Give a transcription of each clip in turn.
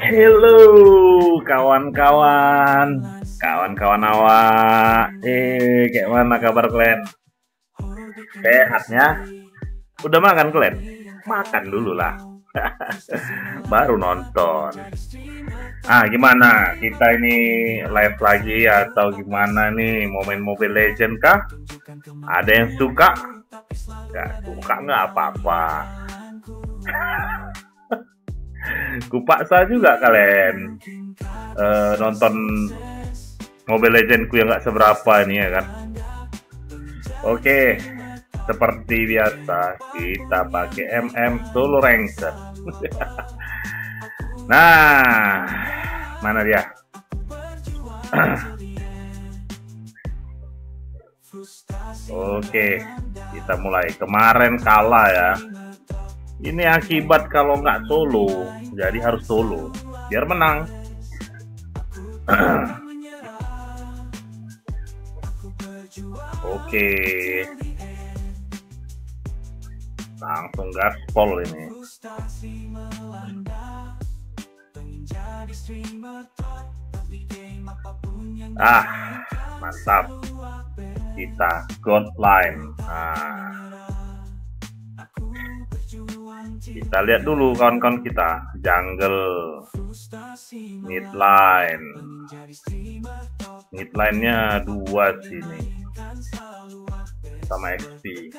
Halo kawan-kawan, kawan-kawan awak. Eh, kayak mana kabar kalian? Sehatnya? Udah makan kalian? Makan dulu lah. Baru nonton. Ah, gimana? Kita ini live lagi atau gimana nih? Momen Mobile Legend kah? Ada yang suka? Gak suka nggak apa-apa. Kupaksa juga kalian uh, nonton Mobile Legendku yang nggak seberapa ini ya kan. Oke, seperti biasa kita pakai MM Solo Ranger. nah, mana dia? Oke, kita mulai. Kemarin kalah ya. Ini akibat kalau nggak solo, jadi harus solo biar menang. Oke, langsung gaspol ini. Ah, mantap. Kita god line. Nah. Kita lihat dulu kawan-kawan kita. Jungle. Midline. Midline-nya dua sini. Sama XP.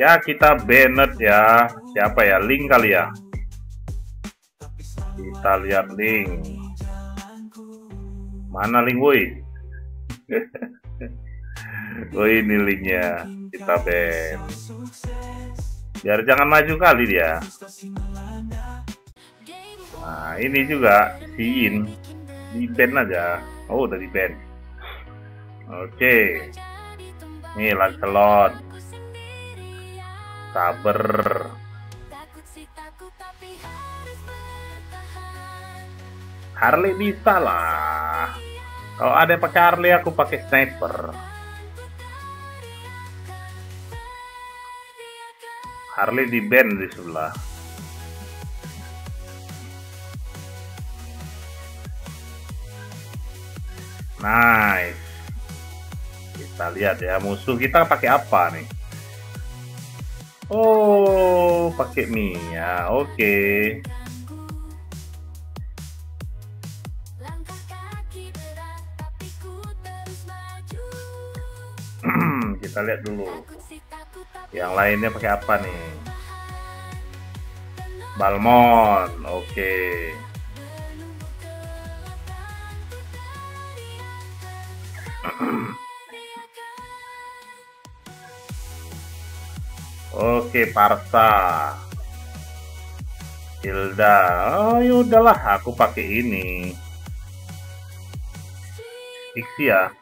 Ya kita Bennett ya. Siapa ya? Link kali ya. Kita lihat Link. Mana Link woi? oh ini linknya kita ban biar jangan maju kali dia. Nah ini juga siin di band aja. Oh udah di band oke. Okay. nih Lancelot. Saber Harley bisa lah. Kalau ada yang pakai Harley aku pakai sniper Harley di band di sebelah. Nice. Kita lihat ya musuh kita pakai apa nih? Oh, pakai Mia. Oke. Okay. kita lihat dulu. Yang lainnya pakai apa nih? Balmon, oke. Okay. Oke, Parsa. Hilda. Oh, ya udahlah, aku pakai ini. Ixia.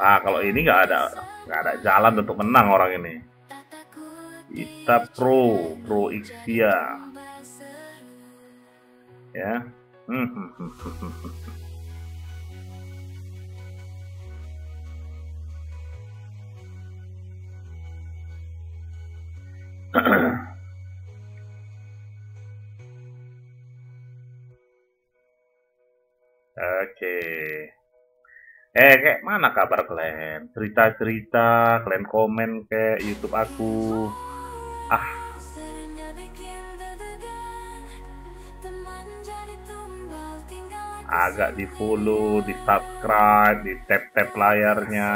Ah, kalau ini nggak ada nggak ada jalan untuk menang orang ini. Kita pro, pro Ixia. Ya. Oke. Okay. Eh, kayak mana kabar kalian? Cerita-cerita, kalian komen ke YouTube aku. Ah. Agak di follow, di subscribe, di tap tap layarnya.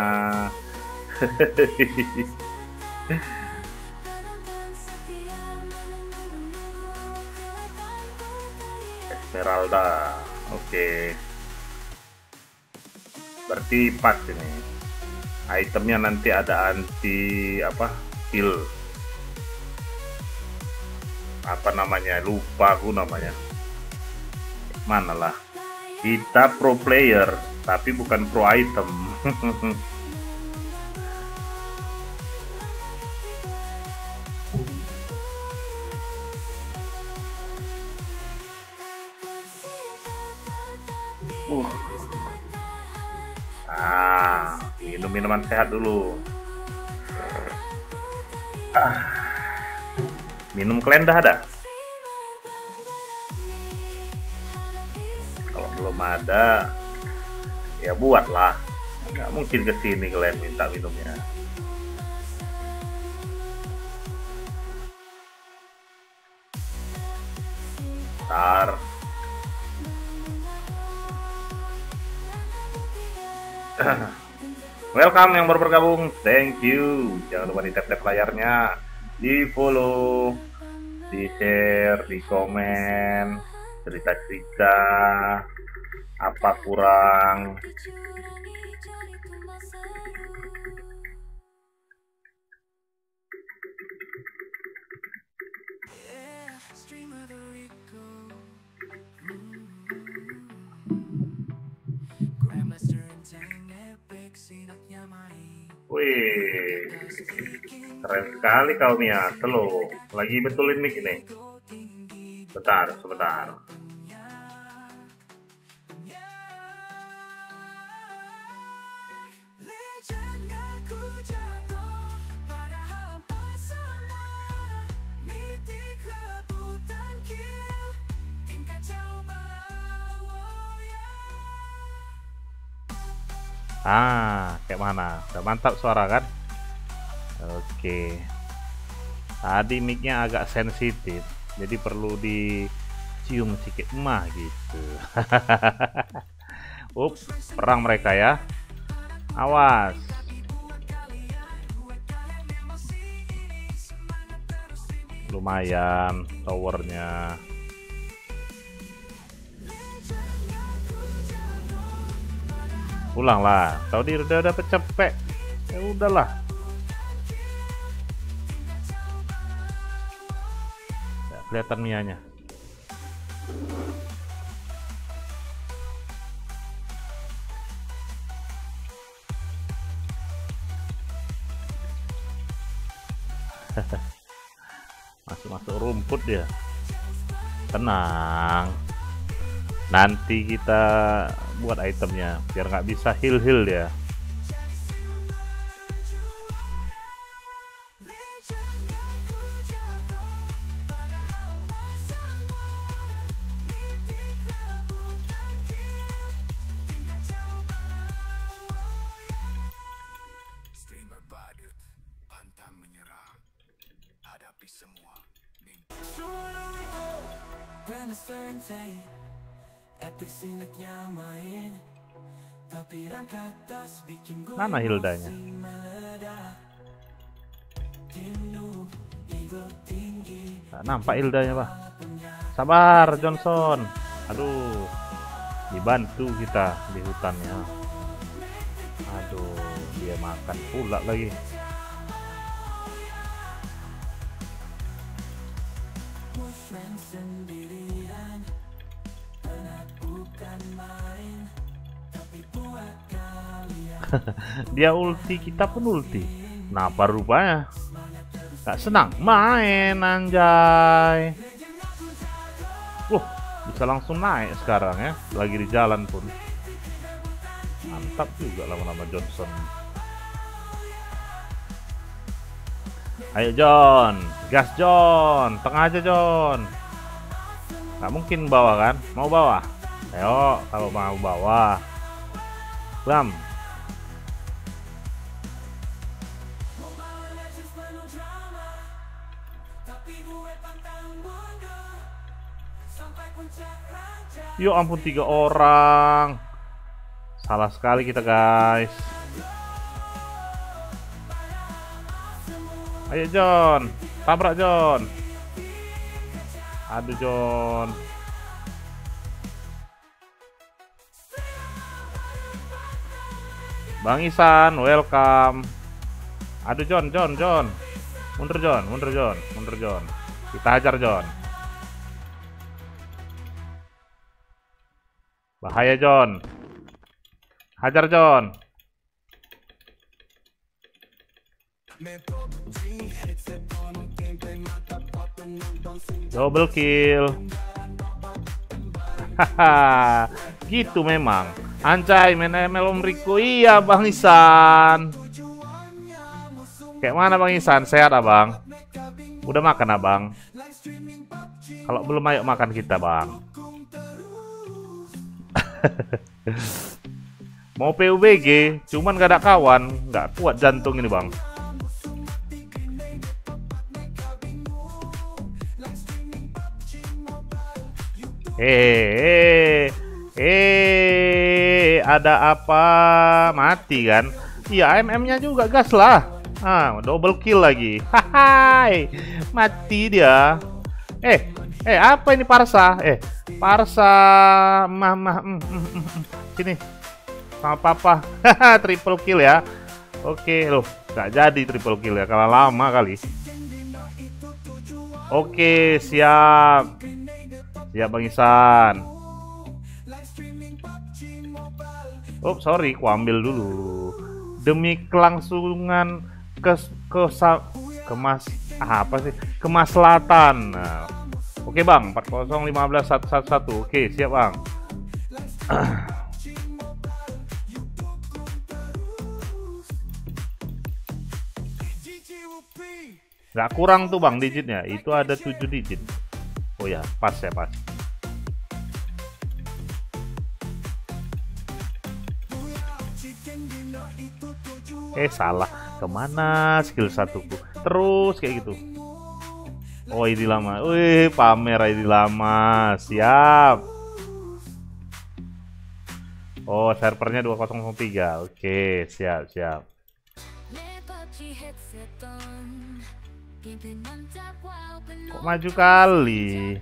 Esmeralda, oke. Okay berarti pas ini. Itemnya nanti ada anti apa heal apa namanya? Lupa aku namanya. Mana lah kita pro player tapi bukan pro item minuman sehat dulu. Ah. Minum kalian dah ada? Kalau belum ada ya buatlah. Nggak mungkin ke sini kalian minta minumnya. Ntar Uh-huh. Welcome yang baru bergabung, thank you. Jangan lupa di tap tap layarnya, di follow, di share, di komen, cerita cerita, apa kurang. Wih, keren sekali kau Mia. Selo, lagi betulin mic ini. Bentar, sebentar. Ah, kayak mana? Udah mantap suara kan? Oke. Tadi micnya agak sensitif, jadi perlu dicium sedikit emah gitu. Up, perang mereka ya. Awas. Lumayan towernya. Pulang lah dia udah dapet cepet ya udahlah. Ya, kelihatan mianya. Masuk-masuk rumput dia. Tenang. Nanti kita buat itemnya biar nggak bisa heal heal dia Mana Hildanya? Nah, nampak Hildanya, Pak. Sabar, Johnson. Aduh. Dibantu kita di hutannya. Aduh, dia makan pula lagi. dia ulti kita pun ulti. Kenapa rupanya? Gak senang. Main anjay. Wah, bisa langsung naik sekarang ya. Lagi di jalan pun. Mantap juga lama-lama Johnson. Ayo John. Gas John. Tengah aja John. Nggak mungkin bawah kan? Mau bawah? Ayo kalau mau bawah. Bam Yo ampun tiga orang. Salah sekali kita guys. Ayo John, tabrak John. Aduh John. Bang Isan, welcome. Aduh John, John, John. Mundur John, mundur John, mundur John. Kita hajar John. Bahaya John. Hajar John. Double kill. Haha, gitu memang. Anjay, main ML Riko. Iya, Bang Isan. Kayak mana Bang Isan? Sehat, Abang? Udah makan, Abang? Kalau belum, ayo makan kita, Bang. Mau PUBG, cuman gak ada kawan, nggak kuat jantung ini bang. Eh, eh, ada apa? Mati kan? Iya, MM-nya juga gas lah. Ah, double kill lagi. Hai, mati dia. Eh, eh, apa ini Parsa? Eh, Parsa, mama, mm, mm, mm, mm. sini, sama Papa. triple kill ya. Oke, loh, nggak jadi triple kill ya, kalau lama kali. Oke, siap. Ya Bang Isan. Oh sorry, ku ambil dulu. Demi kelangsungan ke ke kemas ah, apa sih kemaslahatan. Nah, oke bang, 4015111. Oke siap bang. Gak kurang tuh bang digitnya, itu ada 7 digit. Oh ya, pas ya pas. Eh salah, ke mana skill satuku? Terus kayak gitu. Oh ini lama, wih pamer ini lama, siap. Oh servernya 2003, oke siap siap. Kok maju kali?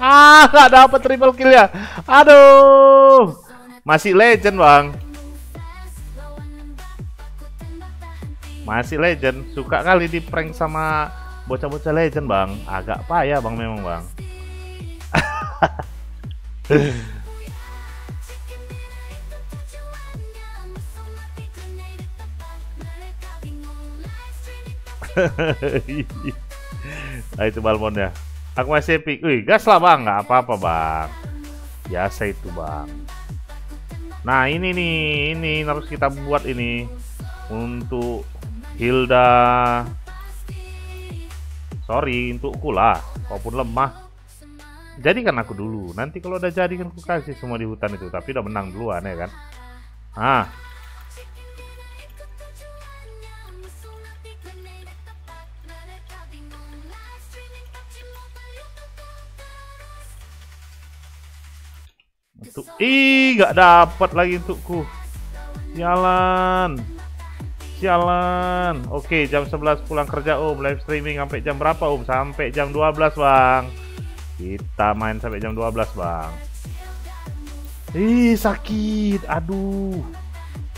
Ah, nggak dapat triple kill ya. Aduh. Masih legend, Bang. Masih legend. Suka kali di prank sama bocah-bocah legend, Bang. Agak payah, Bang memang, Bang. nah itu balmonnya Aku masih epic. Wih, gas lah bang, nggak apa-apa bang. Biasa itu bang. Nah ini nih, ini harus kita buat ini untuk Hilda. Sorry, untukku lah. Walaupun lemah. Jadikan aku dulu. Nanti kalau udah jadi kan aku kasih semua di hutan itu. Tapi udah menang duluan ya kan. Ah, Untuk ih nggak dapat lagi untukku. Jalan. Sialan. Oke, jam 11 pulang kerja Om. Live streaming sampai jam berapa Om? Sampai jam 12, Bang. Kita main sampai jam 12, Bang. Ih, sakit. Aduh.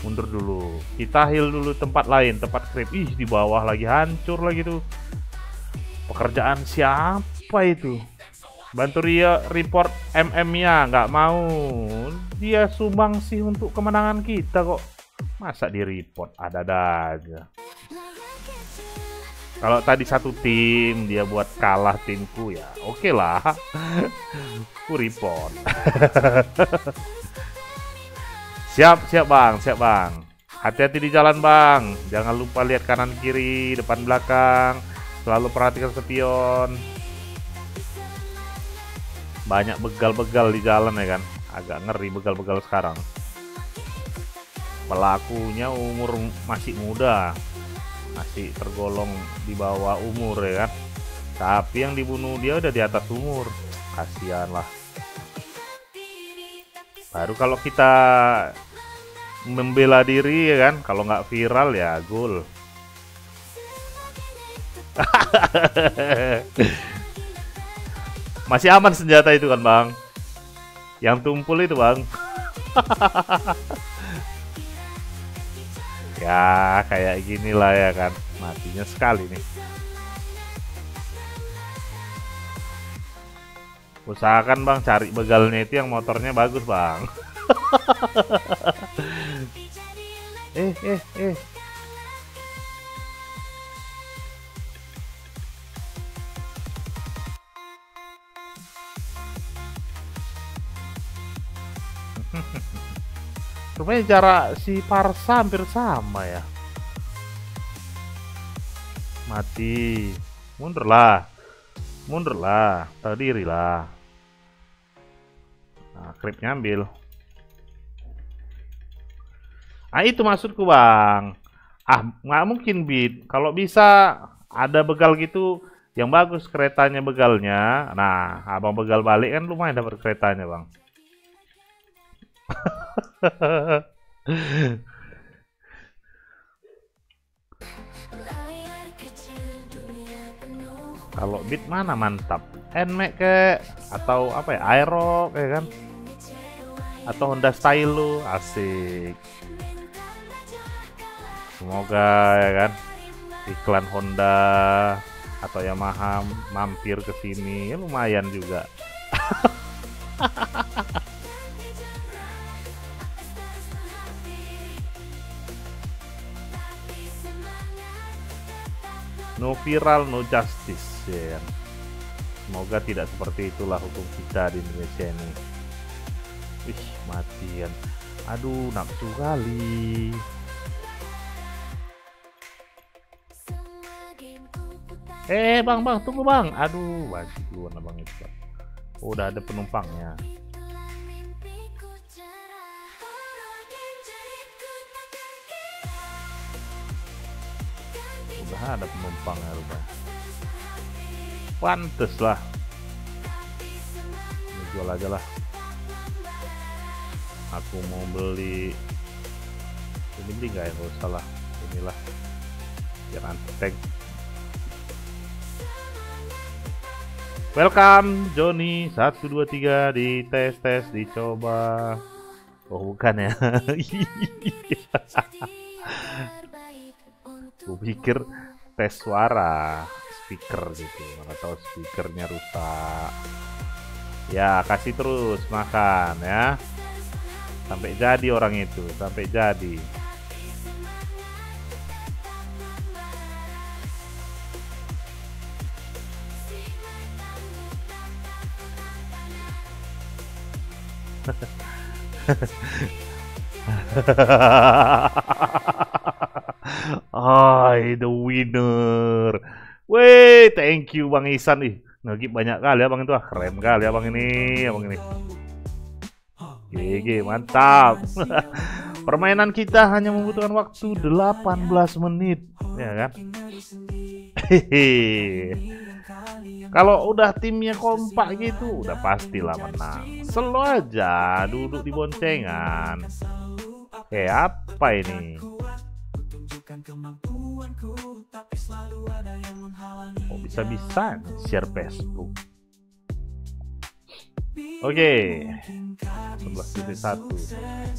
Mundur dulu. Kita heal dulu tempat lain, tempat creep. Ih, di bawah lagi hancur lagi tuh. Pekerjaan siapa itu? Bantu Ria report MM-nya, nggak mau. Dia sumbang sih untuk kemenangan kita kok. Masa di report ada-ada aja. Kalau tadi satu tim dia buat kalah timku ya, oke okay lah. Ku report. siap, siap bang, siap bang. Hati-hati di jalan bang. Jangan lupa lihat kanan kiri, depan belakang. Selalu perhatikan spion banyak begal-begal di jalan ya kan. Agak ngeri begal-begal sekarang. Pelakunya umur masih muda. Masih tergolong di bawah umur ya kan. Tapi yang dibunuh dia udah di atas umur. Kasihan lah. Baru kalau kita membela diri ya kan. Kalau nggak viral ya gol Masih aman senjata itu kan bang? Yang tumpul itu bang. Ya kayak gini lah ya kan. Matinya sekali nih. Usahakan bang cari begalnya itu yang motornya bagus bang. Eh eh eh Rupanya jarak si Parsa hampir sama ya. Mati. Mundurlah. Mundurlah. Terdirilah. Nah, kripnya ambil. Ah itu maksudku bang. Ah nggak mungkin bid. Kalau bisa ada begal gitu yang bagus keretanya begalnya. Nah abang begal balik kan lumayan dapat keretanya bang. Kalau beat mana mantap? Nmax ke atau apa ya? Aero kayak kan? Atau Honda Stylo asik. Semoga ya kan iklan Honda atau Yamaha mampir ke sini ya lumayan juga. no viral no justice ya semoga tidak seperti itulah hukum kita di Indonesia ini. Ih, matian. Aduh nafsu kali. Eh bang bang tunggu bang. Aduh wajib duluan abang itu oh, udah ada penumpangnya ada penumpangnya udah pantes lah. Ini jual aja lah. Aku mau beli. Ini beli nggak ya? Nggak usah lah. Inilah. Jangan tag. Welcome Joni. 123 di tes tes dicoba. Oh bukan ya. Gue pikir tes suara speaker gitu. Atau speakernya rusak. Ya kasih terus makan ya. Sampai jadi orang itu sampai jadi I the winner. Weh, thank you Bang Isan nih. Ngegip banyak kali ya Bang itu. Ah, keren kali ya Bang ini, Bang ini. GG, mantap. Permainan kita hanya membutuhkan waktu 18 menit, ya kan? Kalau udah timnya kompak gitu, udah pastilah menang. Selo aja, duduk di boncengan. Kayak apa ini? Oh bisa-bisa share Facebook. Oke, sebelah sini satu,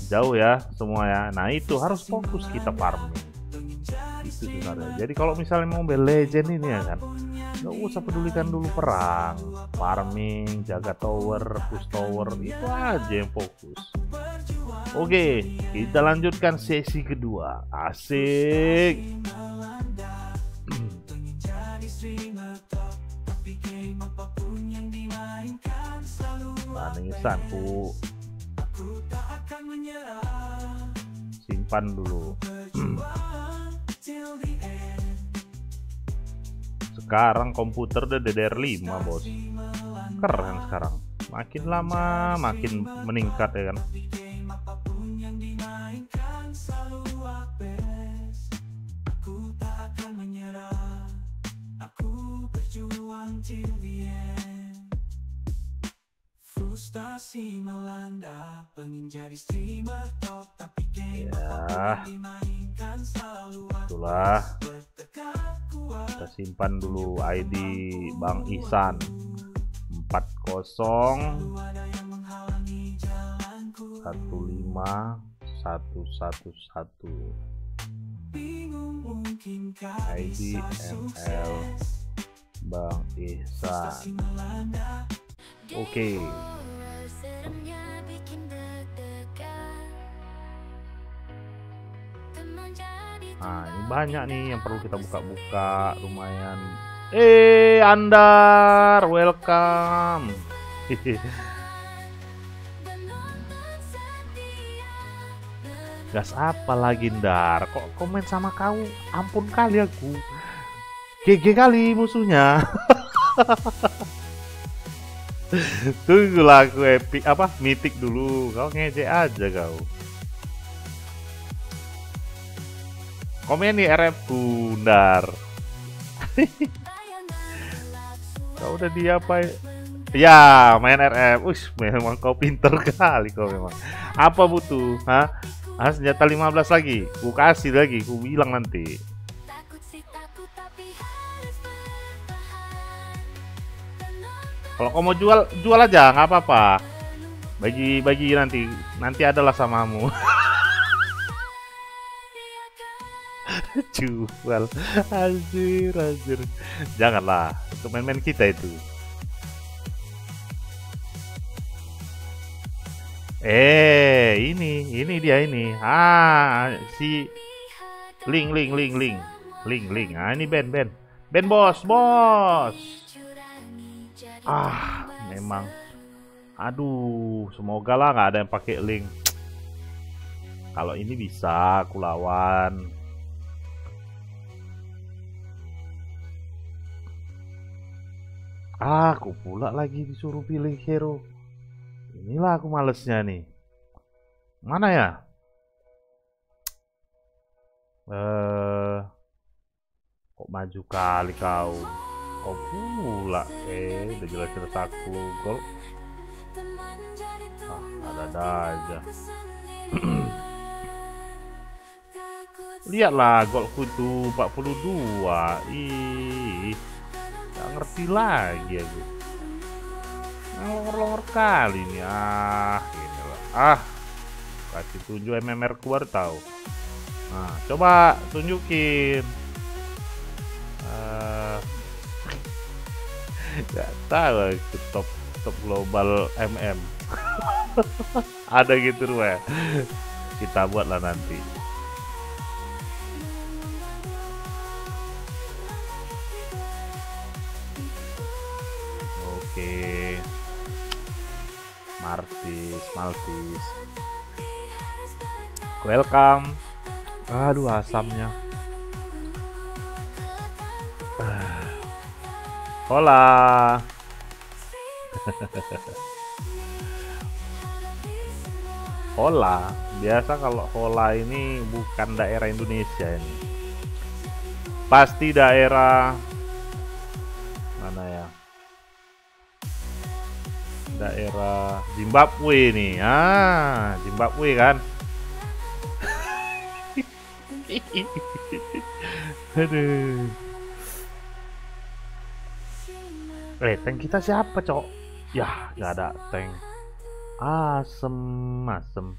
jauh ya semua ya. Nah itu harus fokus kita farming. Itu sebenarnya. Jadi kalau misalnya mau bel legend ini ya kan, nggak usah pedulikan dulu perang, farming, jaga tower, push tower itu aja yang fokus. Oke, kita lanjutkan sesi kedua. Asik. Manisan, Bu. Simpan dulu. Sekarang komputer udah DDR5, Bos. Keren sekarang. Makin lama makin meningkat ya kan. Frustasi melanda Pengen jadi streamer top Tapi game ya. dimainkan selalu Itulah. Kita simpan dulu ID Bang Isan 40 15 111 ID ML Bang Ihsan Oke okay. Nah, ini banyak nih yang perlu kita buka-buka, lumayan. Eh, Andar, welcome. gas apa lagi ndar? Kok komen sama kau? Ampun kali aku. GG kali musuhnya. Tunggulah aku epic apa mitik dulu. Kau ngejek aja kau. Komen nih RF bundar kau udah diapain? Ya main RF Ush, memang kau pinter kali kau memang. Apa butuh Hah? Ah, senjata 15 lagi. Ku kasih lagi ku bilang nanti. Kalau kau mau jual jual aja nggak apa-apa. Bagi bagi nanti. Nanti adalah samamu. Jual. Anjir anjir. Janganlah. Untuk main-main kita itu eh ini ini dia ini. Ah si link link link link link link ah ini band band band bos bos. Ah memang. Aduh semoga lah nggak ada yang pakai link kalau ini bisa aku lawan. Aku pula lagi disuruh pilih hero Inilah aku malesnya nih. Mana ya? Eh, kok maju kali kau? Kau pula, eh, udah jelas-jelas aku gol. Ah, ada-ada aja. Lihatlah golku itu 42. Ih, gak ngerti lagi aku longor-longor kali nih ah ini lah. Ah kasih tunjuk MMR keluar tahu. Nah coba tunjukin. Uh, nggak tahu itu top top global MM ada gitu ya kita buatlah nanti. Oke. okay. Martis, Maltis. Welcome. Aduh asamnya. Hola. hola. Biasa kalau hola ini bukan daerah Indonesia ini. Pasti daerah daerah Zimbabwe nih. Ah Zimbabwe kan? Aduh. Eh tank kita siapa cok? Ya nggak ada tank. Asem asem.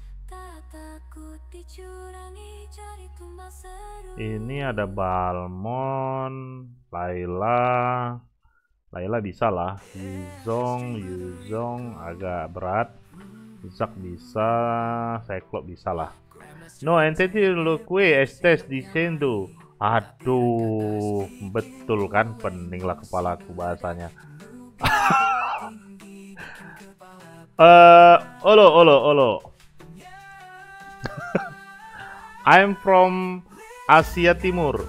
Ini ada Balmon Laila Layla bisa lah Yuzong Yuzong agak berat. Zak bisa Cyclops bisa lah No entity lo kue estes di sendo. Aduh Betul kan? Pening lah kepalaku bahasanya. Uh, Olo Olo Olo. I'm from Asia Timur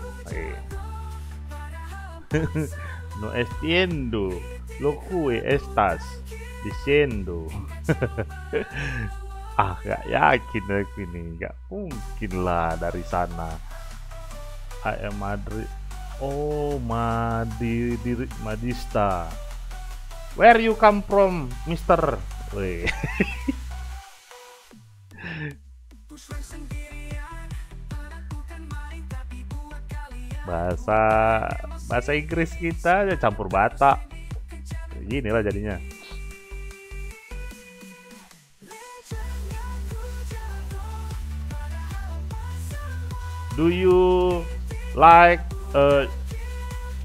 No entiendo. Lo que estás diciendo. ah, gak yakin aku ini. Gak mungkin lah dari sana. Am Madrid. Oh, Madiri, Madista. Where you come from, Mister? Weh. bahasa bahasa Inggris kita campur Batak. Gini lah jadinya. Do you like uh,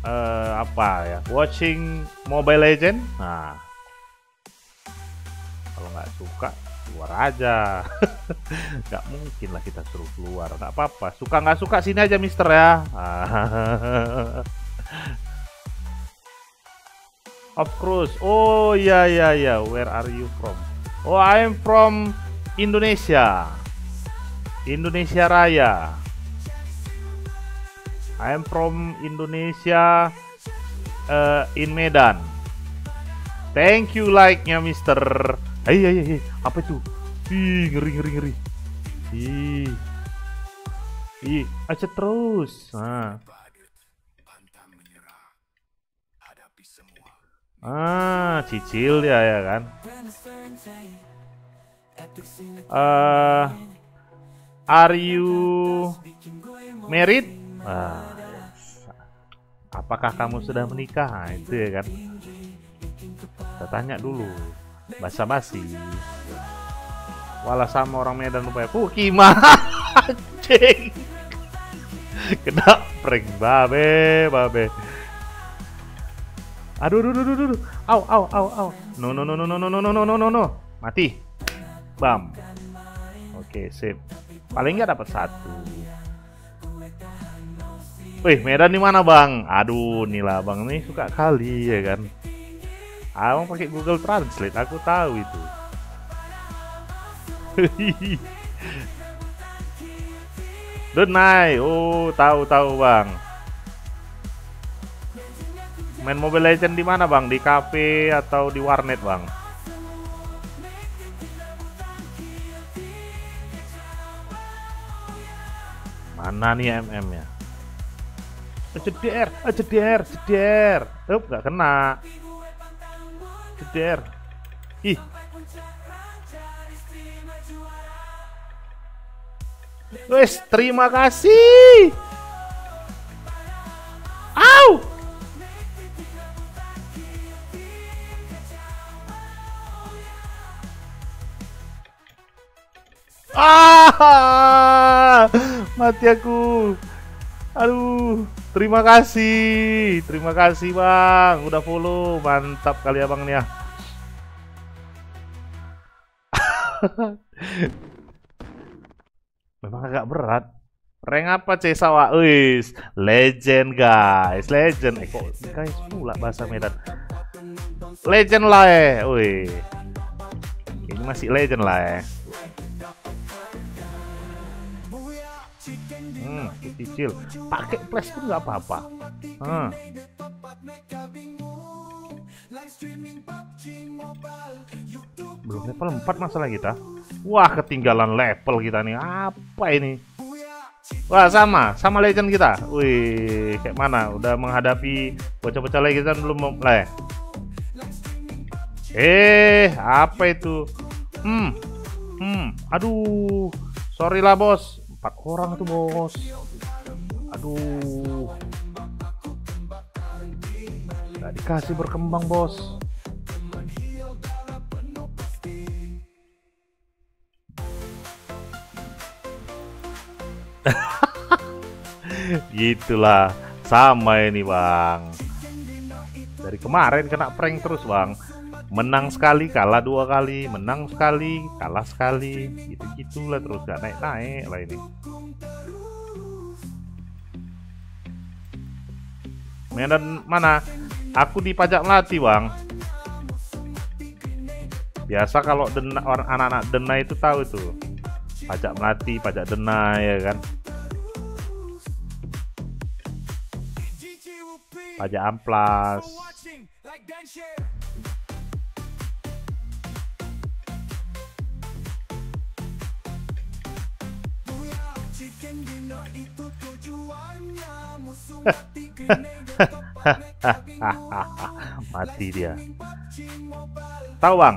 uh, apa ya watching Mobile Legend nah. Kalau nggak suka keluar aja. Nggak mungkin lah kita suruh keluar nggak apa-apa. Suka nggak suka sini aja mister ya. Of course. Oh ya ya ya where are you from? Oh I am from Indonesia. Indonesia Raya. I am from Indonesia uh, in Medan. Thank you like-nya Mister. Hei, hei, hei, apa itu? Ih, ngeri, ngeri, ngeri. Ih, ih, aja terus. Nah. Ah, cicil ya ya kan. Uh, are you married? Ah. Apakah kamu sudah menikah? Nah, itu ya kan. Kita tanya dulu. Basa basi. Walah sama orang Medan lupa ya. Pukima. Cing. Kena prank babe, babe. Aduh, aduh, aduh, aduh. Au, au, au, au. No, no, no, no, no, no, no, no, no, no, no. Mati. Bam. Oke, sip. Paling nggak dapat satu. Wih, Medan di mana bang? Aduh, inilah bang nih suka kali ya kan. Abang pakai Google Translate, aku tahu itu. Denai, oh tahu tahu bang. Main Mobile Legend di mana bang? Di cafe atau di warnet bang? Mana nih MM ya? Ceder, ceder, ceder. Up, nggak kena. Ceder. Ih. Wes, terima kasih. Au! Ah! Mati aku. Aduh, terima kasih. Terima kasih, Bang. Udah follow. Mantap kali ya, Bang nih ya. Memang agak berat. Rank apa Cesawa? Wis, legend guys, legend. Eh guys pula bahasa Medan. Legend lah eh. Wih. Ini masih legend lah eh. Hmm, cicil. Pakai flash pun nggak apa-apa. Hmm. Belum level 4 masalah kita. Wah, ketinggalan level kita nih. Apa ini? Wah, sama, sama legend kita. Wih, kayak mana? Udah menghadapi bocah-bocah legend belum mulai. Eh, apa itu? Hmm. Hmm, aduh. Sorry lah, Bos. Empat orang tuh, Bos. Aduh. Gak dikasih berkembang, Bos. Gitulah, sama ini bang. Dari kemarin kena prank terus bang. Menang sekali, kalah dua kali, menang sekali, kalah sekali, gitu gitulah terus gak naik naik lah ini. Medan mana? Aku di pajak melati bang. Biasa kalau dena, orang anak-anak dena itu tahu itu pajak melati, pajak dena ya kan. Pajak amplas. Mati dia. Tahu bang?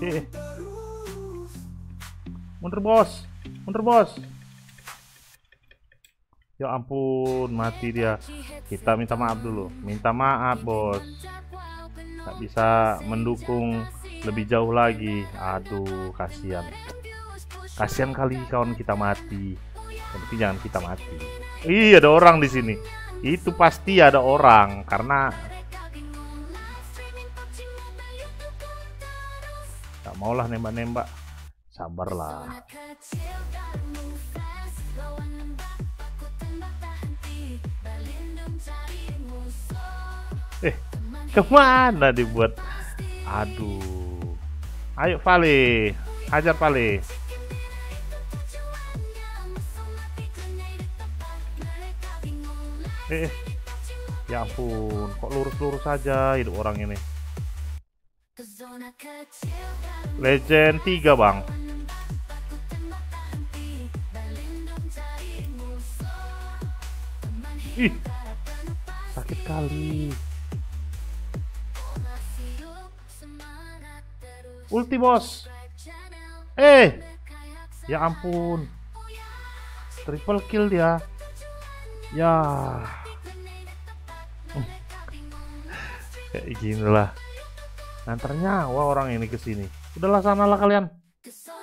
Eh. Mundur bos, mundur bos. Ya ampun, mati dia. Kita minta maaf dulu. Minta maaf, bos. Gak bisa mendukung lebih jauh lagi. Aduh, kasihan. Kasihan kali kawan kita mati. Tapi jangan kita mati. Iya, ada orang di sini. Itu pasti ada orang karena Gak maulah nembak-nembak. Sabarlah. Eh, ke mana dibuat? Aduh. Ayo Vale, hajar Vale. Eh, ya ampun, kok lurus-lurus saja hidup orang ini. Legend 3 bang. Ih, sakit kali. Ulti bos. Eh, ya ampun. Triple kill dia. Ya. Kayak gini lah. Antar nyawa orang ini ke sini. Udahlah sanalah kalian.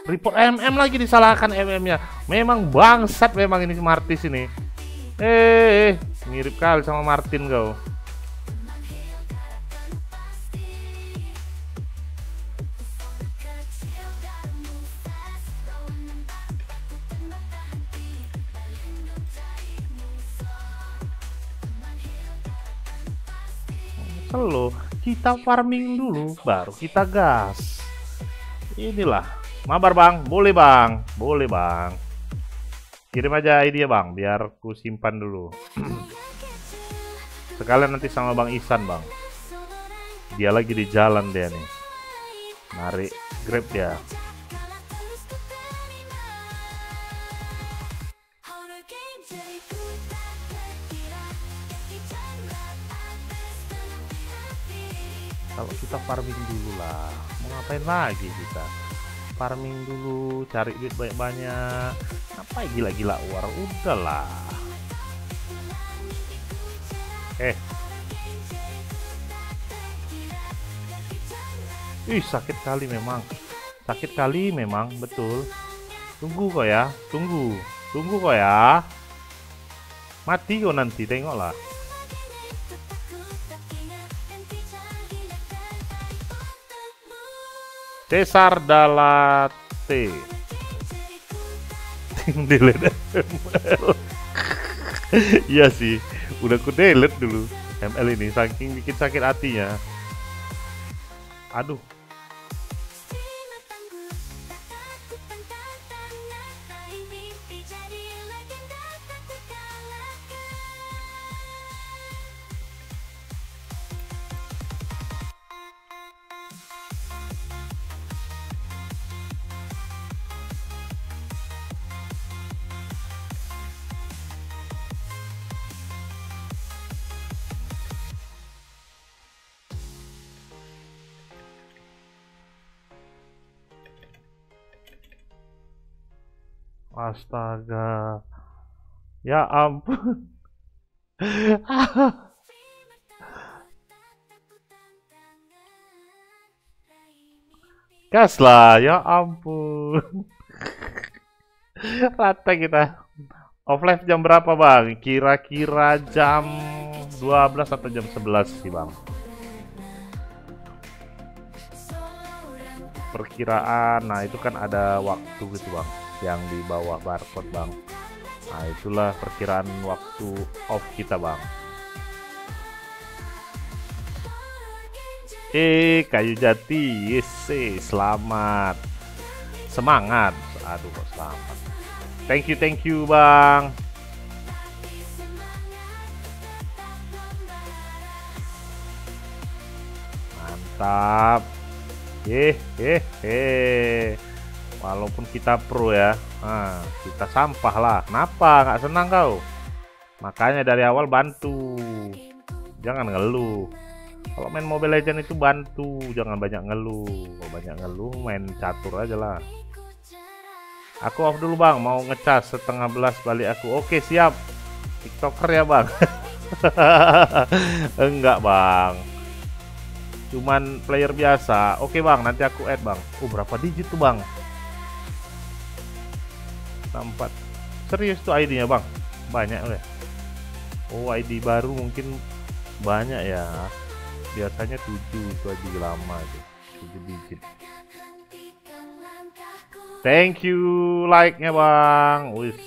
Report MM lagi disalahkan MM-nya. Memang bangsat memang ini Martis ini. Eh, eh, mirip kali sama Martin kau. Kita farming dulu, baru kita gas. Inilah, mabar bang, boleh bang, boleh bang. Kirim aja ID ya bang, biar ku simpan dulu. Sekalian nanti sama bang Isan bang. Dia lagi di jalan dia nih. Narik grab dia. Kalau kita farming dulu lah mau ngapain lagi kita? Farming dulu cari duit banyak-banyak. Ngapain gila-gila war udahlah eh. Ih sakit kali memang. Sakit kali memang betul. Tunggu kok ya Tunggu. Tunggu kok ya. Mati kok nanti tengoklah Cesar Dalate delete. ML iya sih udah ku delete dulu ML ini saking bikin sakit hatinya. Aduh Astaga. Ya ampun. Gas lah, ya ampun. Rata kita. Off live jam berapa bang? Kira-kira jam 12 atau jam 11 sih bang. Perkiraan, nah itu kan ada waktu gitu bang yang di bawah barcode bang. Nah itulah perkiraan waktu off kita bang. Eh kayu jati yes selamat. Semangat. Aduh selamat. Thank you thank you bang. Mantap. Eh eh eh walaupun kita pro ya. Nah, kita sampah lah. Kenapa? Nggak senang kau. Makanya dari awal bantu. Jangan ngeluh. Kalau main Mobile Legend itu bantu. Jangan banyak ngeluh. Kalau banyak ngeluh main catur aja lah. Aku off dulu bang. Mau ngecas setengah belas balik aku. Oke siap. Tiktoker ya bang? Enggak bang. Cuman player biasa. Oke bang. Nanti aku add bang. Oh berapa digit tuh bang Nampak serius tuh ID-nya bang. Banyak ya Oh ID baru mungkin banyak ya. Biasanya 7 itu ID lama itu. 7 digit. Thank you like nya bang. Wis.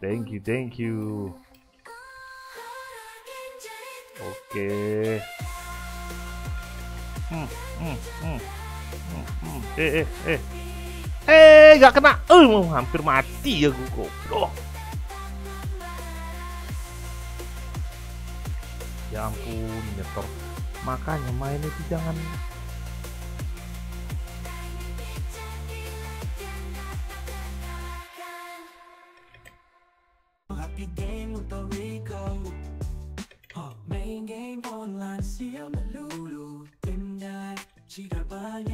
thank you thank you. Oke. Okay. hmm, hmm, hmm, hmm, hmm. eh eh eh Eh, gak kena. Eh, uh, hampir mati ya gue goblok. Ya ampun, nyetor. Makanya main itu jangan Main game online see I'm siang melulu Tendai, jika banyak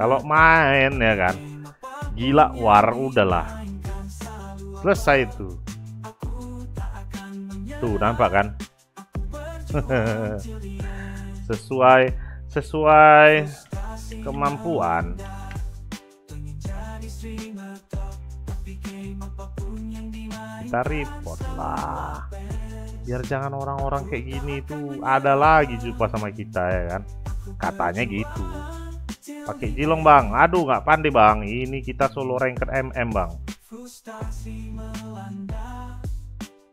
kalau main ya kan? Gila war udahlah. Selesai itu. Tuh nampak kan? Sesuai sesuai kemampuan. Kita report lah. Biar jangan orang-orang kayak gini tuh ada lagi jumpa sama kita ya kan katanya gitu. Pakai jilong bang. Aduh nggak pandai bang. Ini kita solo ranked mm bang. Frustasi melanda.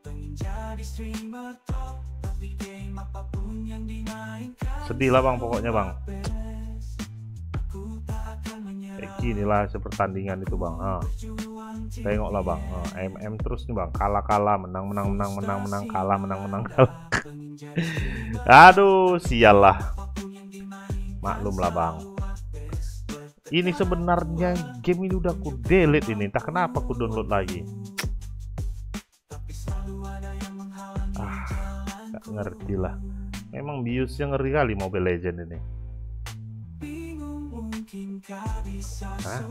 Pengen jadi streamer top Tapi game apa pun yang dimainkan sedih lah bang pokoknya bang. kayak gini lah pertandingan itu bang. Ah. Juang tengoklah bang. Ah, mm terus nih bang. Kalah kalah menang menang menang menang menang kalah menang menang kalah. Aduh sial lah apa pun yang dimainkan maklum lah bang. Ini sebenarnya game ini udah ku delete ini. Entah kenapa ku download lagi. Ah, nggak ngerti lah. Memang biusnya ngeri kali Mobile Legend ini. Hah?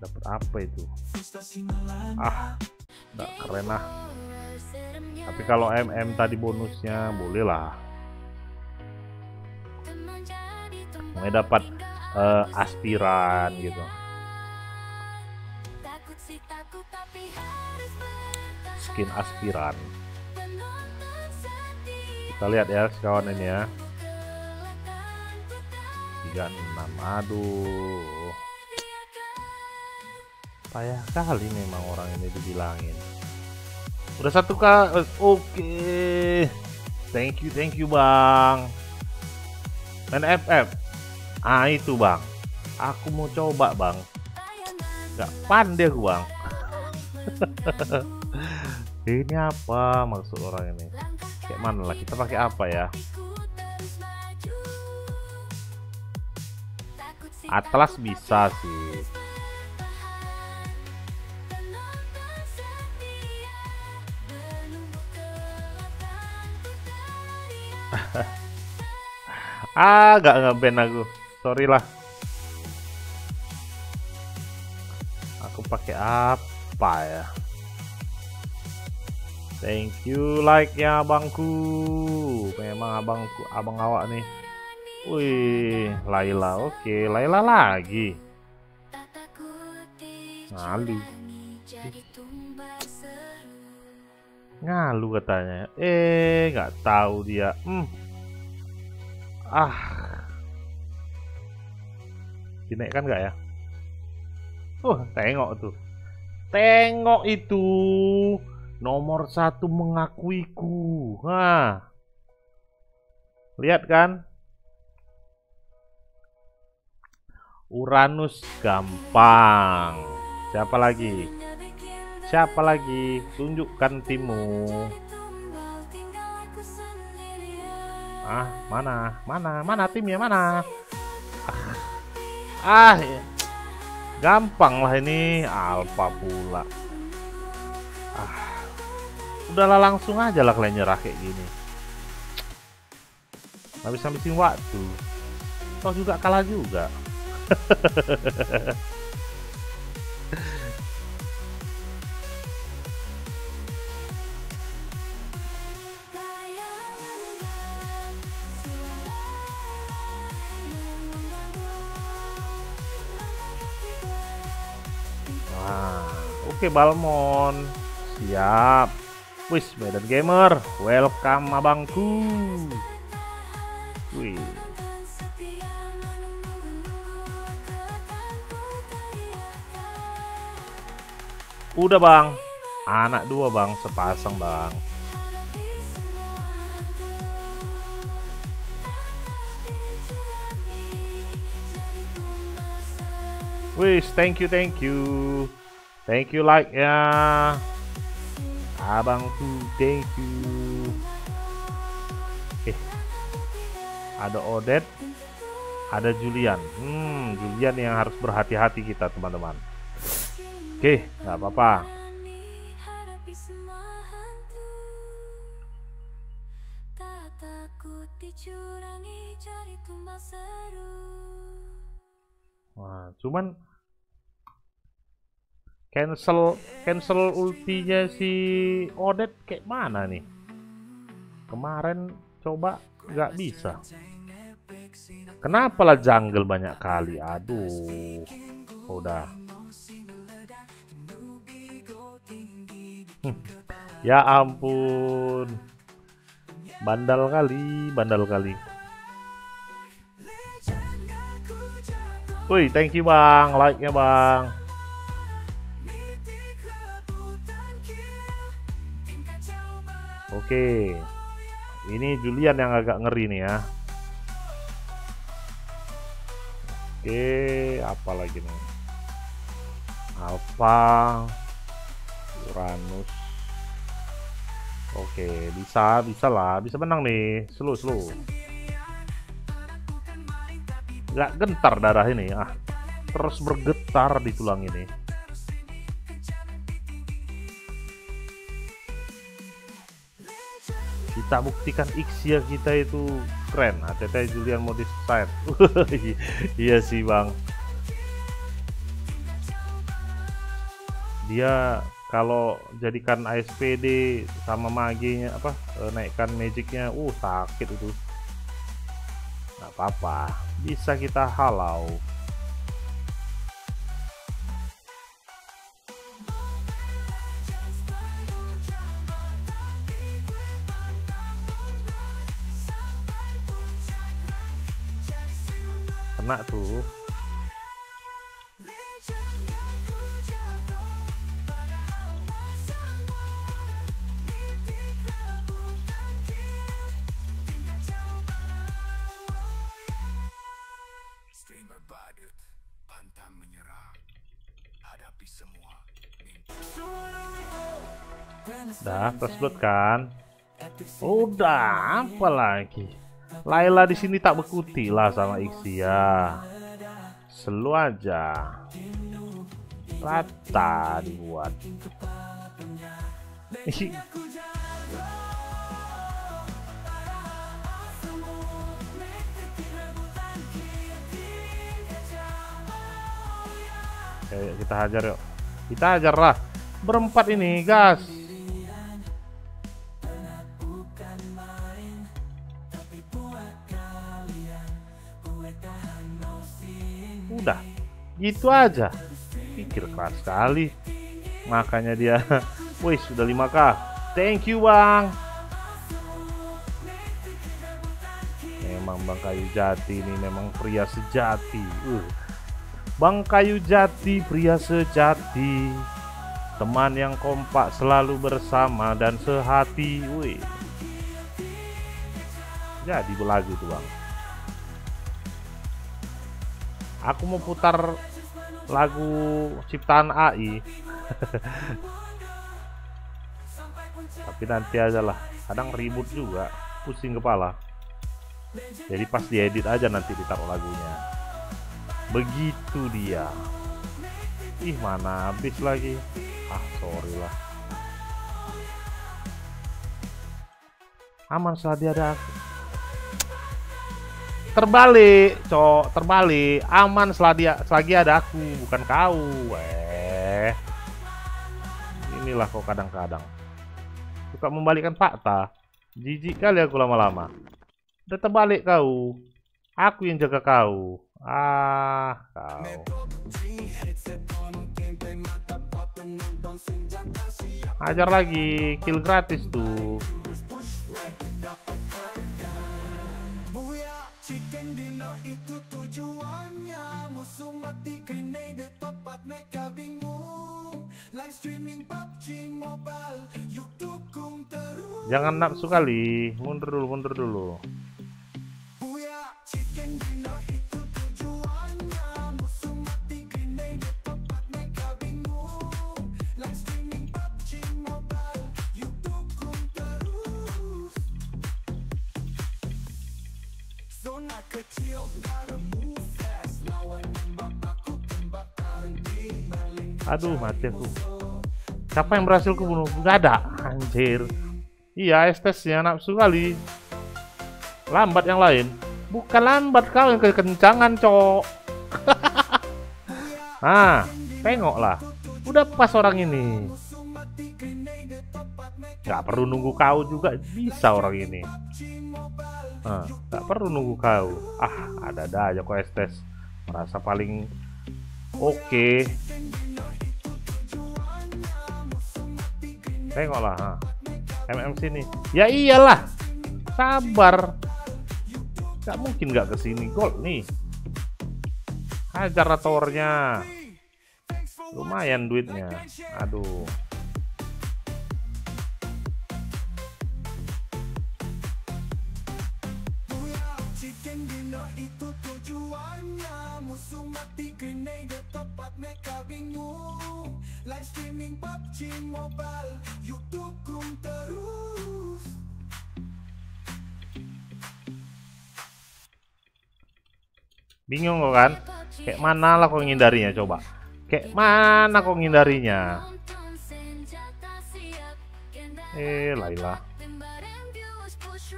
dapat apa itu? Ah nggak keren lah. Tapi kalau MM tadi bonusnya boleh lah mau dapat eh, aspiran gitu. Skin aspiran. Kita lihat ya kawan ini ya. 36 aduh. Payah kali memang orang ini dibilangin. Udah satu kak. Oke. Thank you thank you bang. Main FF ah itu bang. Aku mau coba bang. Nggak pandai aku bang. Ini apa maksud orang ini? Kayak mana lah? Kita pakai apa ya? Atlas bisa sih. Ah gak ngeband aku sorry lah. Aku pakai apa ya? Thank you like ya abangku. Memang abangku abang awak nih. Wih Laila oke. Laila lagi. Ngalu. Ngalu katanya. Eh nggak tahu dia. Hmm. ah dinaikkan nggak ya? Uh tengok tuh. Tengok itu. Nomor satu mengakuiku. Nah lihat kan? Uranus gampang. Siapa lagi? Siapa lagi? Tunjukkan timmu. Ah mana? Mana? Mana timnya? Mana? ah, ah gampang lah ini alpha pula. Ah udahlah langsung aja lah kalian nyerah kayak gini. Habis habisin waktu. Toh juga kalah juga oke Balmon. Siap. Wis, Medan Gamer, welcome abangku. Wih. Udah bang, anak dua bang, sepasang bang. Wih, thank you, thank you. Thank you like ya. Abangku, thank you. Eh, ada Odet, ada Julian. Hmm, Julian yang harus berhati-hati kita teman-teman. Oke, nggak apa-apa. Hadapi semua hantu Tak takut dicurangi Cari tumbal seru Wah, cuman cancel cancel ultinya si Odet kayak mana nih? Kemarin coba nggak bisa. Kenapa lah jungle banyak kali? Aduh, udah. Hmm, Ya ampun, bandal kali, bandal kali. Wih, thank you bang, like-nya bang. Oke, ini Julian yang agak ngeri nih ya. Oke, apa lagi nih? Alpha, Uranus. Oke, bisa, bisa lah, bisa menang nih. Slow, slow. Gak gentar darah ini ah terus bergetar di tulang ini kita buktikan Ixia kita itu keren. ATT Julian Modis Side iya sih bang. Dia kalau jadikan ASPD sama maginya apa eh, naikkan magicnya uh sakit itu. Nggak apa-apa. Bisa kita halau kena tuh. Dah, tersebut kan? Udah, apa lagi? Laila di sini tak bekuti lah sama Ixia. Selu aja. Rata dibuat. Ayo kita hajar yuk. Kita hajar lah. Berempat ini, gas. Gitu aja. Pikir keras sekali. Makanya dia, wih sudah 5k. Thank you bang. Memang Bang Kayu Jati ini memang pria sejati. Uh. Bang Kayu Jati, pria sejati. Teman yang kompak selalu bersama dan sehati. Wih. Jadi lagu tuh bang. Aku mau putar lagu ciptaan AI. Tapi nanti aja lah. Kadang ribut juga, pusing kepala. Jadi pas diedit aja nanti ditaruh lagunya. Begitu dia. Ih mana habis lagi. Ah sorry lah. Aman selagi ada aku. Terbalik, cok, terbalik. Aman selagi selagi ada aku, bukan kau. Eh. Inilah kau kadang-kadang. Suka membalikkan fakta. Jijik kali aku lama-lama. Udah terbalik kau. Aku yang jaga kau. Ah, kau. Ajar lagi, kill gratis tuh. Fast Lawan nembak aku tembak berhenti Berlin Aduh, mati aku. Siapa yang berhasil kubunuh? Gak ada, anjir. Iya, estesnya nafsu kali. Lambat yang lain. Bukan lambat kau yang kekencangan, cok. ah, tengoklah. Udah pas orang ini. Gak perlu nunggu kau juga bisa orang ini. Ah, gak perlu nunggu kau. Ah, ada-ada aja kok estes. Merasa paling oke. Tengoklah, ha. MM sini. Ya iyalah. Sabar. Gak mungkin gak ke sini gol nih. Hajar ratornya. Lumayan duitnya. Aduh. Itu tepat mereka bingung Live streaming PUBG Mobile Yuk dukung terus Bingung kok kan? Kayak mana lah kok ngindarinya coba? Kayak mana kok ngindarinya? Eh, Laila.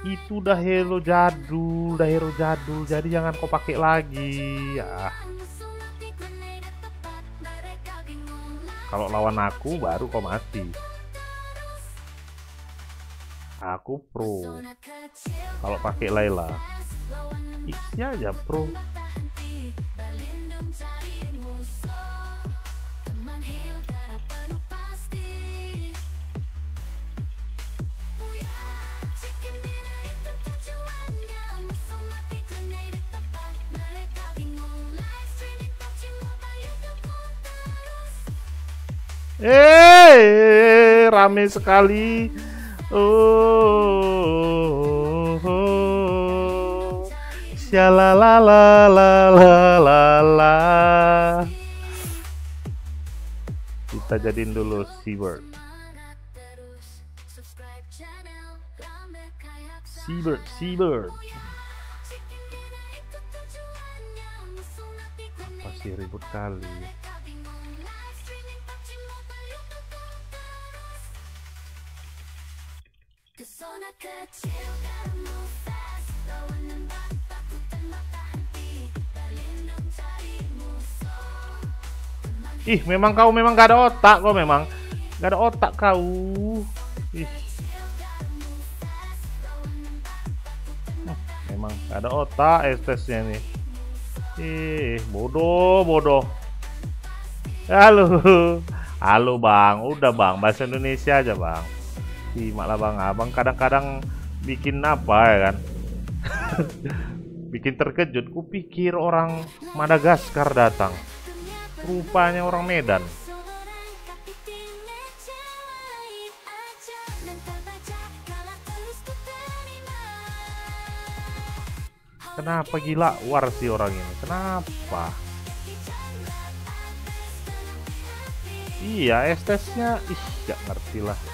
Itu udah hero jadul, udah hero jadul. Jadi jangan kau pakai lagi. Ya, kalau lawan aku baru kau mati. Aku pro. Kalau pakai Laila, X-nya aja pro. Eh, rame sekali. Oh, oh, oh. Kita jadiin dulu Seabird. Seabird, Seabird. Pasti ribut kali. Ih, memang kau memang gak ada otak kau memang. Gak ada otak kau. Ih. Memang gak ada otak estesnya nih. Ih, bodoh, bodoh. Halo. Halo bang, udah bang, bahasa Indonesia aja bang. Simak lah bang, abang kadang-kadang bikin apa ya kan? bikin terkejut, kupikir orang Madagaskar datang. Rupanya orang Medan. Kenapa gila war sih orang ini? Kenapa? Iya, estesnya ih gak ngerti lah.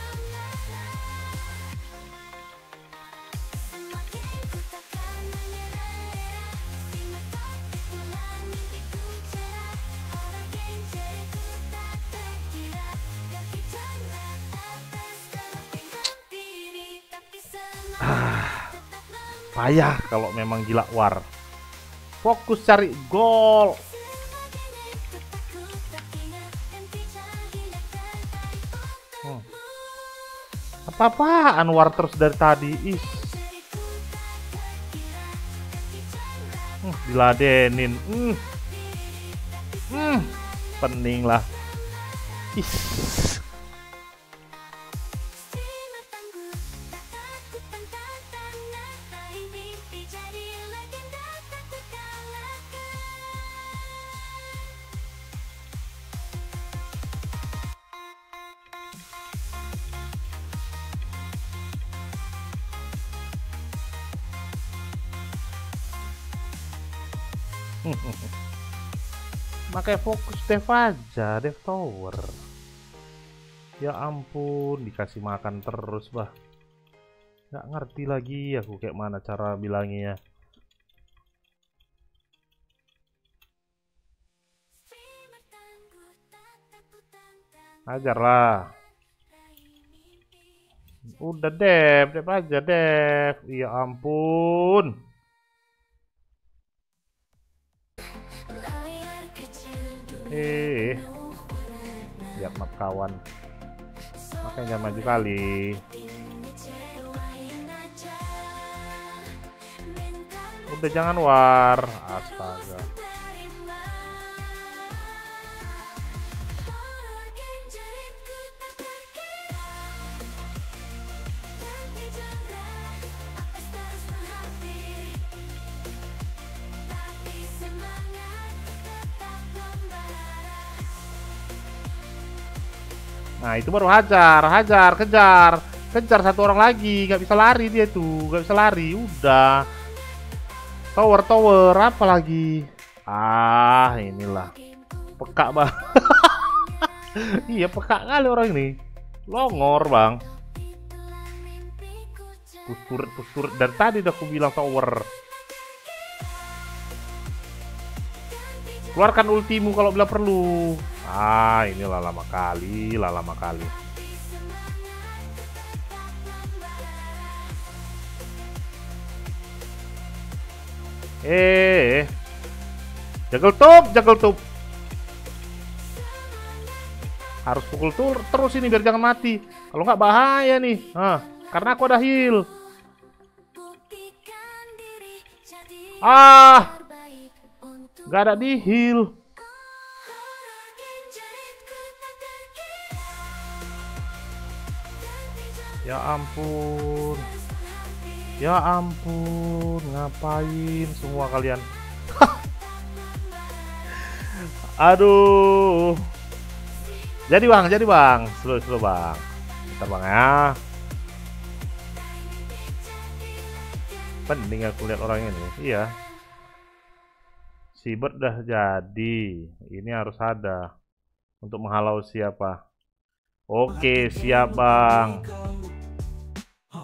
Payah kalau memang gila war. Fokus cari gol. Hmm. Apa-apaan war terus dari tadi? Ih. Hmm, diladenin. Hmm. Hmm. Pening lah. Ih. Makanya fokus dev aja, dev tower. Ya ampun, dikasih makan terus, bah. Nggak ngerti lagi aku kayak mana cara bilangnya. Ajarlah. Udah dev, dev aja dev. Ya ampun. Eh, lihat map kawan. Makanya jangan maju kali. Udah jangan war. Astaga. Nah itu baru hajar, hajar, kejar, kejar satu orang lagi, nggak bisa lari dia tuh, nggak bisa lari, udah. Tower, tower, apa lagi? Ah inilah, peka bang. iya peka kali orang ini, longor bang. Pustur, pustur, dari tadi udah aku bilang tower. Keluarkan ultimu kalau bila perlu. Ah, inilah lama kali, lah lama kali. Eh, jagel tup, jagel tup. Harus pukul tur terus ini biar jangan mati. Kalau nggak bahaya nih. Hah, karena aku ada heal. Ah, nggak ada di heal. Ya ampun. Ya ampun, ngapain semua kalian? Aduh. Jadi bang, jadi bang, slow slow bang. Bentar bang ya. Penting aku lihat orang ini. Iya. Si Bird udah jadi. Ini harus ada untuk menghalau siapa. Oke, siap bang.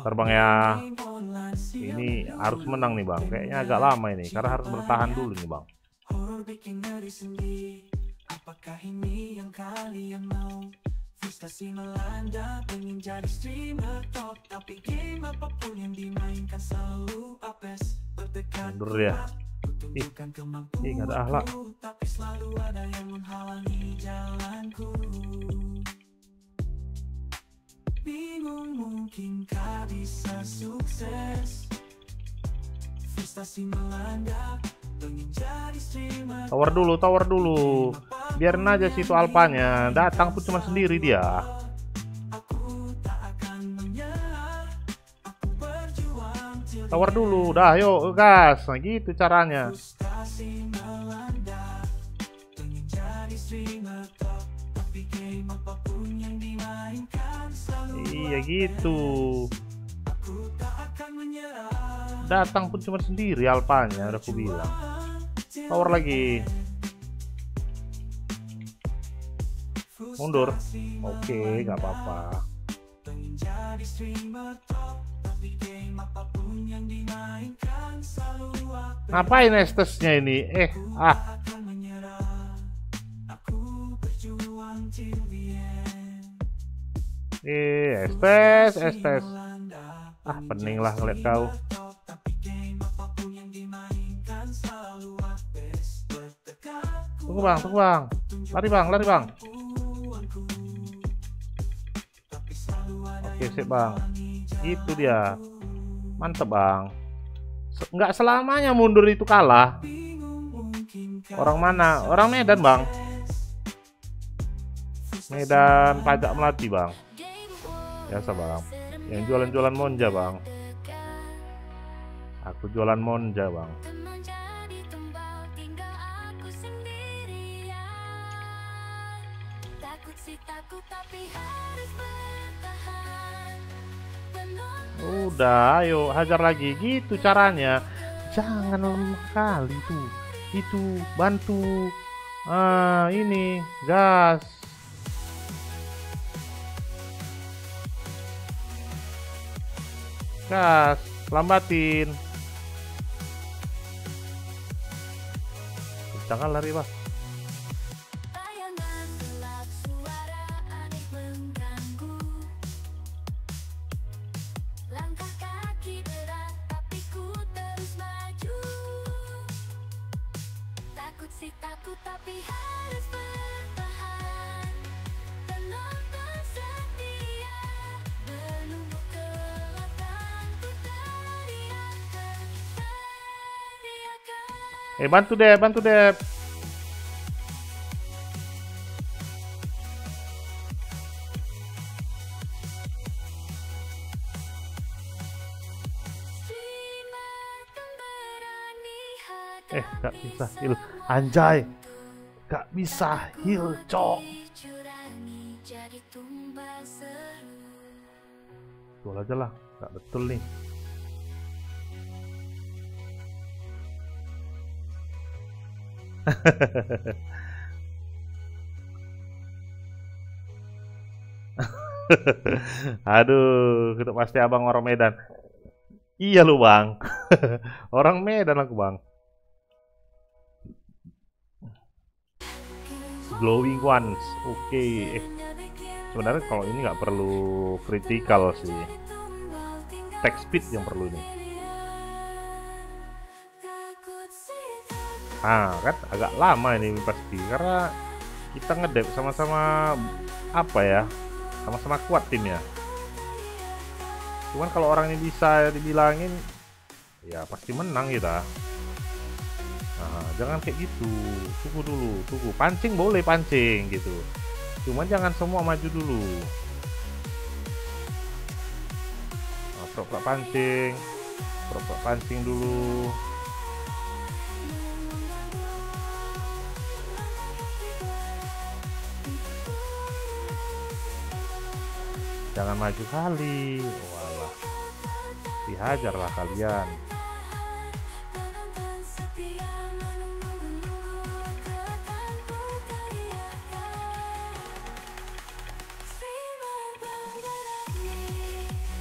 Terbang ya. Ini harus menang nih bang. Kayaknya agak lama ini karena harus bertahan dulu nih bang. Apakah ini yang kalian mau? Frustasi melanda Pengen jadi streamer top Tapi game apa pun yang dimainkan selalu apes Berdekat Mundur dia. kuat, Tunjukkan Ih, nggak ada ahlak. kemampuanku Tapi selalu ada yang menghalangi jalanku Bingung mungkinkah bisa sukses Frustasi melanda Pengen jadi streamer Tower dulu, tower dulu. Biarin aja situ alpanya. Datang pun cuma sendiri dia. Tower dulu. Dah, yuk gas. Nah, gitu caranya. Tapi game apa pun yang dimainkan Iya gitu. Datang pun cuma sendiri alpanya. Udah aku bilang. Tower lagi. Mundur. Oke, nggak apa-apa. Ngapain estesnya ini? Eh, ah. Eh, estes, estes. Ah, pening lah ngeliat kau. Tunggu bang, tunggu bang. Lari bang, lari bang. Oke, sip bang. Itu dia. Mantep bang. Nggak selamanya mundur itu kalah. Orang mana? Orang Medan bang. Medan pajak melati bang. Biasa bang. Yang jualan-jualan monja bang. Aku jualan monja bang. Udah, ayo hajar lagi. Gitu caranya. Jangan lemah kali tuh. itu bantu ah ini gas gas lambatin. Jangan lari bah bantu deh bantu deh eh gak bisa heal. Anjay. Gak bisa heal cok. Jual aja lah, nggak betul nih. Aduh, itu pasti abang orang Medan. Iya lu bang, orang Medan aku bang. Glowing ones, oke. Eh, sebenarnya kalau ini nggak perlu critical sih. Text speed yang perlu nih. Ah, kan agak lama ini pasti karena kita ngedep sama-sama apa ya? Sama-sama kuat timnya. Cuman kalau orang ini bisa dibilangin ya pasti menang kita. Nah, jangan kayak gitu. Tunggu dulu, tunggu. Pancing boleh pancing gitu. Cuman jangan semua maju dulu. Nah, pancing. Pura-pura pancing dulu. Jangan maju kali. Walah. Dihajarlah kalian.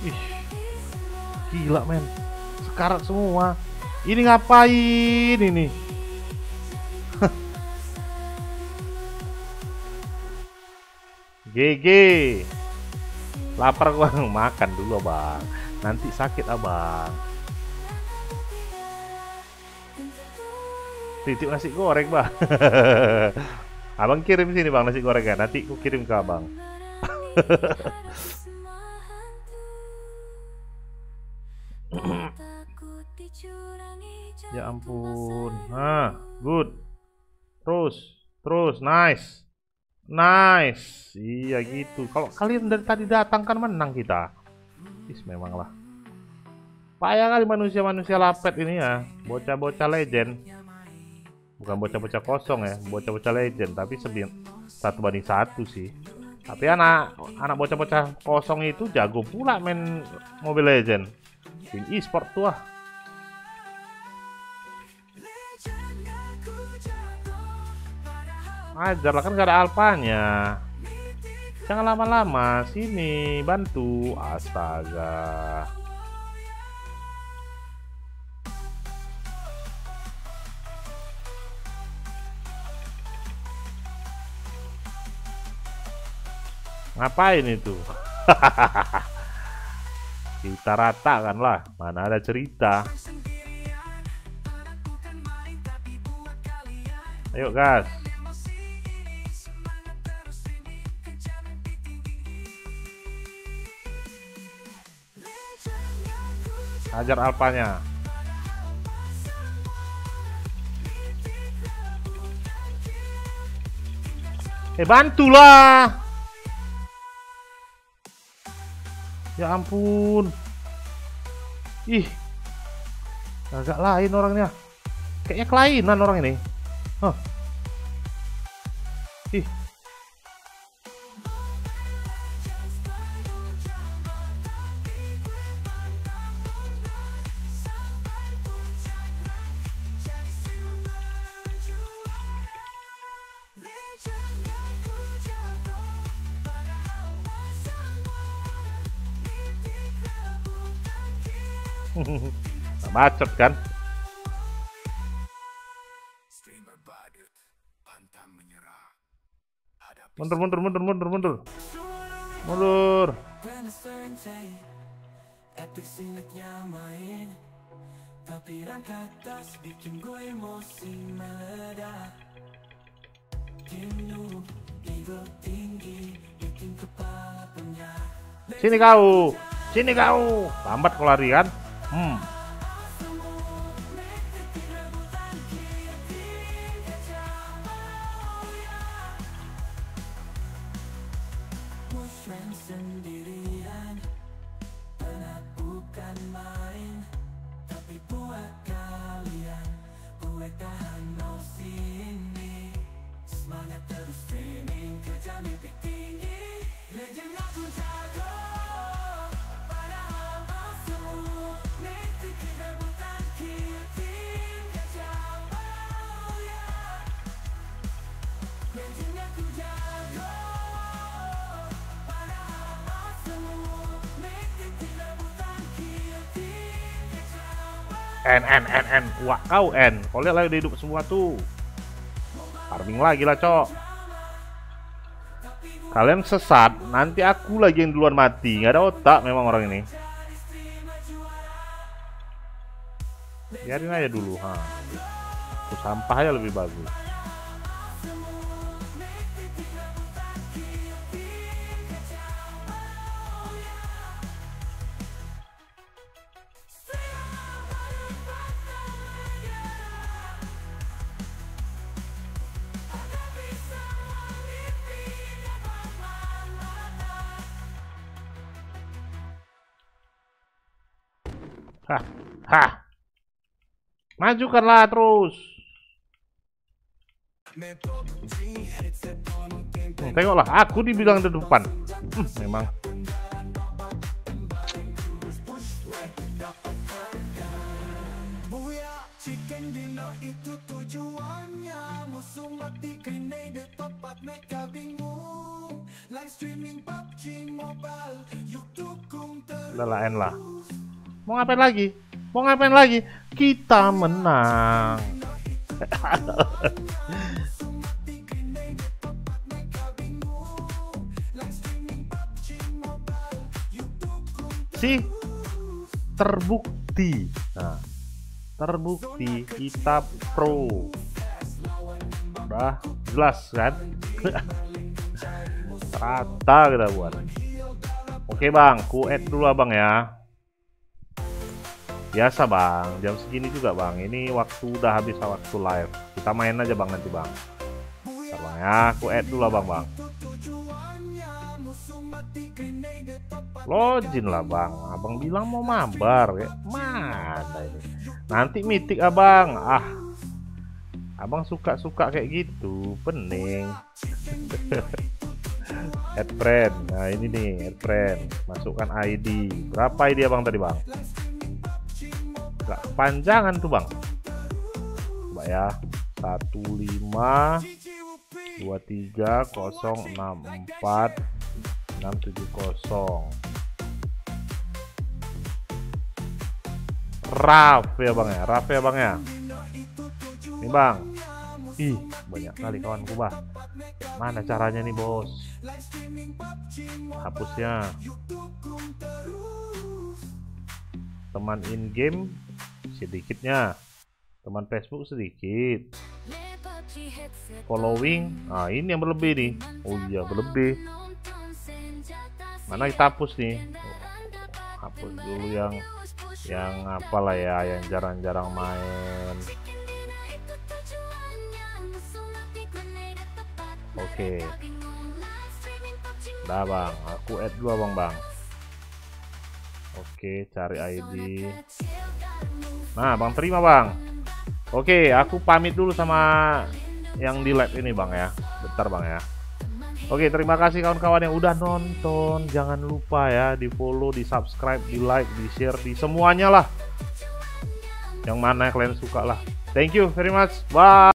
Ih. Gila men. Sekarat semua. Ini ngapain ini? GG. Lapar gua makan dulu abang. Nanti sakit abang. Titip nasi goreng bang. abang kirim sini bang nasi gorengnya. Nanti ku kirim ke abang. Ya ampun. Nah, good. Terus, terus, nice. Nice. Iya gitu. Kalau kalian dari tadi datang kan menang kita. Is memang lah. Payah kali manusia-manusia lapet ini ya. Bocah-bocah legend. Bukan bocah-bocah kosong ya, bocah-bocah legend. Tapi sebi satu banding satu sih. Tapi anak anak bocah-bocah kosong itu jago pula main Mobile Legend. Tim e-sport tuh ah. Ajar lah kan gak ada alpanya. Jangan lama-lama, sini bantu. Astaga. Ngapain itu? Kita ratakan lah, mana ada cerita. Ayo gas. Hajar alpanya. Eh bantulah. Ya ampun. Ih. Agak lain orangnya. Kayaknya kelainan orang ini. Hah. Ih. Bacot kan? Mundur mundur mundur mundur mundur. Mundur. Sini kau. Sini kau. Lambat kau lari kan? Hmm N N N N. Wah kau N. Kau lihat udah hidup semua tuh farming lagi lah cok. Kalian sesat. Nanti aku lagi yang duluan mati. Nggak ada otak memang orang ini. Biarin aja dulu ha. Tuh, sampah aja lebih bagus Majukanlah terus. Hmm, tengoklah, aku dibilang di depan. Hmm, memang. Udah lah. Mau ngapain lagi? Mau ngapain lagi? Kita menang. Si terbukti. Nah, terbukti kita pro. Udah jelas kan? Rata kita buat. Oke bang, ku add dulu abang ya. Biasa bang, jam segini juga bang. Ini waktu udah habis waktu live. Kita main aja bang nanti bang. Bentar bang ya, aku add dulu abang bang. Login lah bang, abang bilang mau mabar ya. Mana ini? Nanti mitik abang. Ah, abang suka-suka kayak gitu, pening. add friend, nah ini nih add friend. Masukkan ID. Berapa ID abang tadi bang? Gak panjangan tuh bang. Coba ya. 15 23 064 670 Raf ya bang ya. Raf ya bang ya. Ini bang. Ih banyak kali kawanku bang. Mana caranya nih bos? Hapusnya Teman in game Sedikitnya. Teman Facebook sedikit. Following Nah ini yang berlebih nih. Oh iya berlebih. Mana kita hapus nih? Hapus dulu yang Yang apalah ya Yang jarang-jarang main. Oke. Dah bang. Aku add dulu bang bang Oke cari ID Nah bang terima bang. Oke aku pamit dulu sama Yang di lab ini bang ya. Bentar bang ya. Oke terima kasih kawan-kawan yang udah nonton. Jangan lupa ya di follow, di subscribe, di like, di share, di semuanya lah. Yang mana kalian suka lah. Thank you very much. Bye